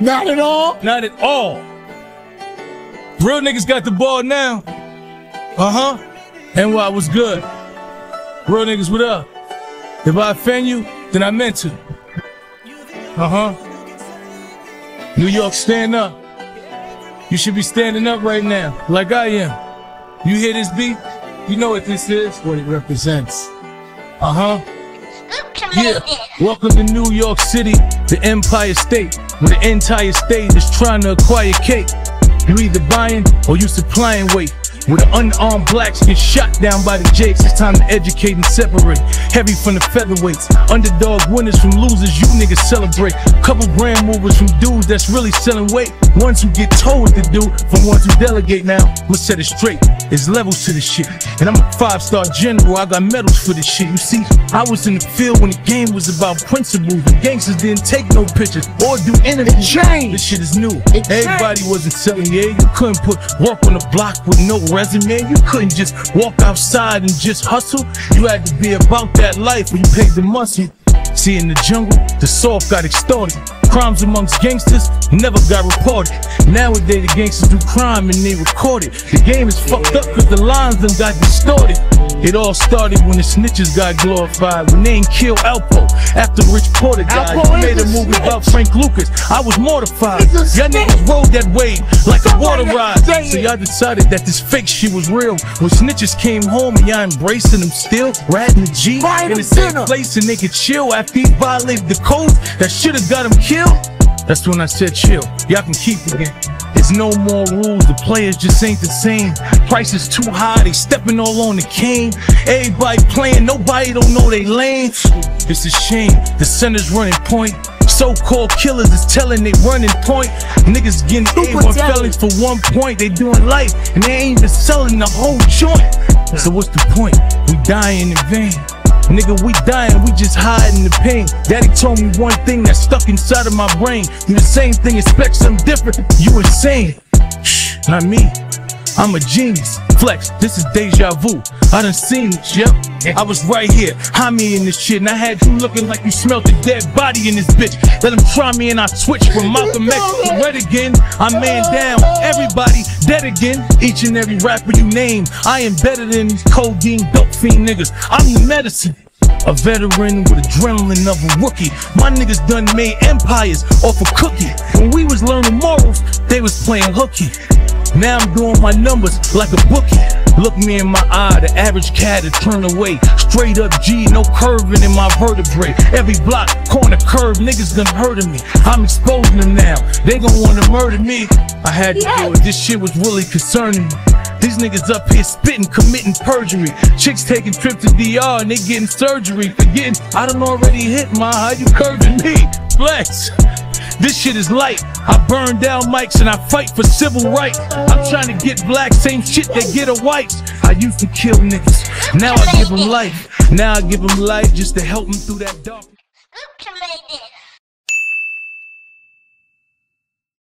Not at all. Not at all. Real niggas got the ball now. Uh huh. And what was good. Real niggas, what up? If I offend you, then I meant to. Uh huh. New York, stand up. You should be standing up right now, like I am. You hear this beat? You know what this is? What it represents. Uh huh. Yeah. Welcome to New York City, the Empire State, where the entire state is trying to acquire cake. You either buying or you supplying weight. Where the unarmed blacks get shot down by the jakes, it's time to educate and separate. Heavy from the featherweights, underdog winners from losers, you niggas celebrate. Couple brand movers from dudes that's really selling weight. Ones who get told to do from ones who delegate now. I'ma set it straight. There's levels to this shit. And I'm a five star general, I got medals for this shit. You see, I was in the field when the game was about principles. The gangsters didn't take no pictures or do interviews. changed. This shit is new. It Everybody wasn't selling, yeah. You couldn't put work on the block with no resume. You couldn't just walk outside and just hustle. You had to be about that life when you paid the muscle. See, in the jungle, the soft got extorted. Crimes amongst gangsters never got reported. Nowadays, the gangsters do crime and they record it. The game is fucked up cause the lines done got distorted. It all started when the snitches got glorified. When they ain't kill Alpo after Rich Porter died. Alpo You made a movie snitch. about Frank Lucas. I was mortified. Y'all niggas rode that wave like a water ride. So y'all decided that this fake shit was real. When snitches came home and y'all embracing them still, ratting the G Buying in them the same place and they could chill after he violated the code that should have got him killed. That's when I said chill. Y'all can keep it again. There's no more rules, the players just ain't the same. Price is too high, they stepping all on the cane. Everybody playing, nobody don't know they lane. It's a shame, the center's running point. So-called killers is telling they running point. Niggas getting Super A1 felons for one point. They doing life and they ain't even selling the whole joint. So what's the point? We dying in vain. Nigga, we dying, we just hiding the pain. Daddy told me one thing that stuck inside of my brain. Do the same thing, expect something different. You insane. Shh, not me. I'm a genius. Flex, this is deja vu. I done seen it, yep. I was right here, high me in this shit, and I had you looking like you smelt a dead body in this bitch. Let them try me and I switch from Malcolm X to Red again. I'm man down, everybody dead again. Each and every rapper you name, I am better than these codeine dope fiend niggas. I'm the medicine. A veteran with adrenaline of a rookie. My niggas done made empires off a cookie. When we was learning morals, they was playing hooky. Now I'm doing my numbers like a bookie. Look me in my eye, the average cat to turn away. Straight up G, no curving in my vertebrae. Every block, corner, curve, niggas done of me. I'm exposing them now. They gon' wanna murder me. I had to do it. This shit was really concerning me. These niggas up here spitting, committing perjury. Chicks taking trips to DR and they getting surgery. Forgetting I done already hit my how you curving me. Flex. This shit is light. I burn down mics and I fight for civil rights. I'm trying to get black, same shit they get a whites. I used to kill niggas. Now I give them life. Now I give them life just to help them through that dark.